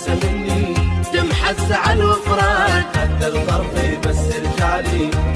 تنسى مني دم حس على الوفران حتى الظرف بس رجالي.